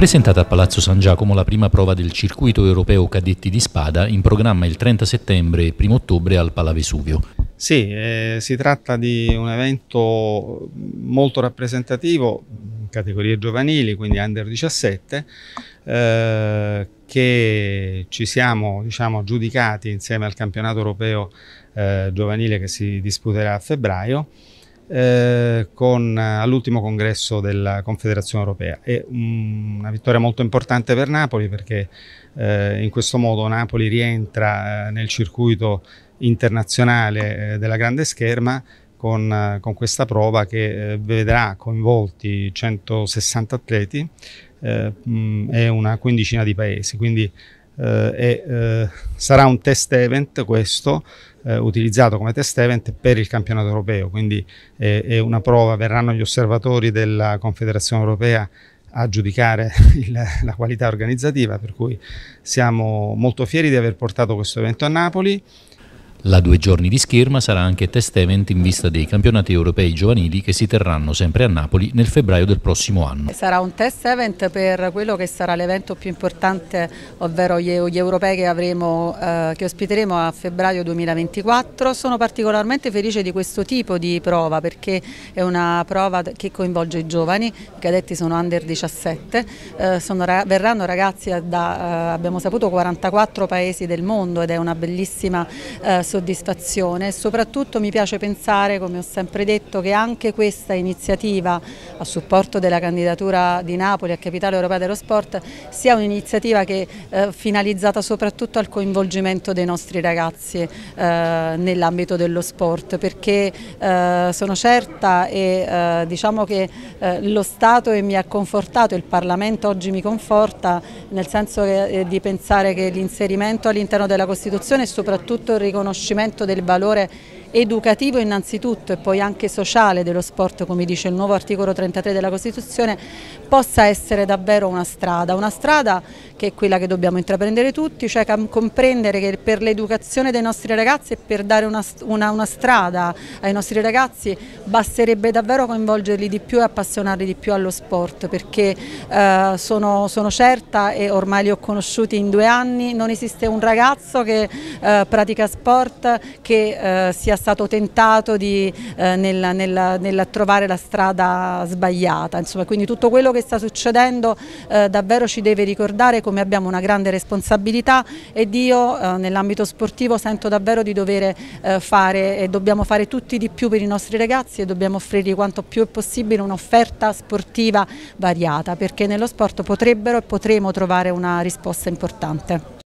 presentata a Palazzo San Giacomo la prima prova del circuito europeo cadetti di spada in programma il 30 settembre e 1 ottobre al Palavesuvio. Sì, eh, si tratta di un evento molto rappresentativo in categorie giovanili, quindi under 17, eh, che ci siamo diciamo, giudicati insieme al campionato europeo eh, giovanile che si disputerà a febbraio eh, con, all'ultimo congresso della Confederazione Europea. È una vittoria molto importante per Napoli perché eh, in questo modo Napoli rientra eh, nel circuito internazionale eh, della grande scherma con, eh, con, questa prova che vedrà coinvolti 160 atleti e una quindicina di paesi. Quindi è, sarà un test event questo eh, utilizzato come test event per il campionato europeo, quindi eh, è una prova, verranno gli osservatori della Confederazione Europea a giudicare il, la qualità organizzativa, per cui siamo molto fieri di aver portato questo evento a Napoli la due giorni di scherma sarà anche test event in vista dei campionati europei giovanili che si terranno sempre a Napoli nel febbraio del prossimo anno. Sarà un test event per quello che sarà l'evento più importante, ovvero gli, gli europei che, avremo, eh, che, ospiteremo a febbraio 2024. Sono particolarmente felice di questo tipo di prova perché è una prova che coinvolge i giovani, i cadetti sono under 17, eh, sono, verranno ragazzi da, eh, abbiamo saputo, 44 paesi del mondo ed è una bellissima eh, soddisfazione e soprattutto mi piace pensare, come ho sempre detto, che anche questa iniziativa a supporto della candidatura di Napoli a Capitale Europea dello Sport sia un'iniziativa che eh, finalizzata soprattutto al coinvolgimento dei nostri ragazzi eh, nell'ambito dello sport perché eh, sono certa e eh, diciamo che eh, lo Stato mi ha confortato, il Parlamento oggi mi conforta nel senso che, eh, di pensare che l'inserimento all'interno della Costituzione e soprattutto il riconoscimento del valore educativo innanzitutto e poi anche sociale dello sport, come dice il nuovo articolo 33 della Costituzione, possa essere davvero una strada, una strada che è quella che dobbiamo intraprendere tutti, cioè comprendere che per l'educazione dei nostri ragazzi e per dare una, una, una, strada ai nostri ragazzi basterebbe davvero coinvolgerli di più e appassionarli di più allo sport, perché eh, sono, sono, certa e ormai li ho conosciuti in due anni, non esiste un ragazzo che eh, pratica sport che eh, sia stato tentato di, eh, nel, nel, nel, trovare la strada sbagliata. Insomma, quindi tutto quello che sta succedendo eh, davvero ci deve ricordare come abbiamo una grande responsabilità ed io eh, nell'ambito sportivo sento davvero di dover eh, fare e dobbiamo fare tutti di più per i nostri ragazzi e dobbiamo offrire quanto più è possibile un'offerta sportiva variata perché nello sport potrebbero e potremo trovare una risposta importante.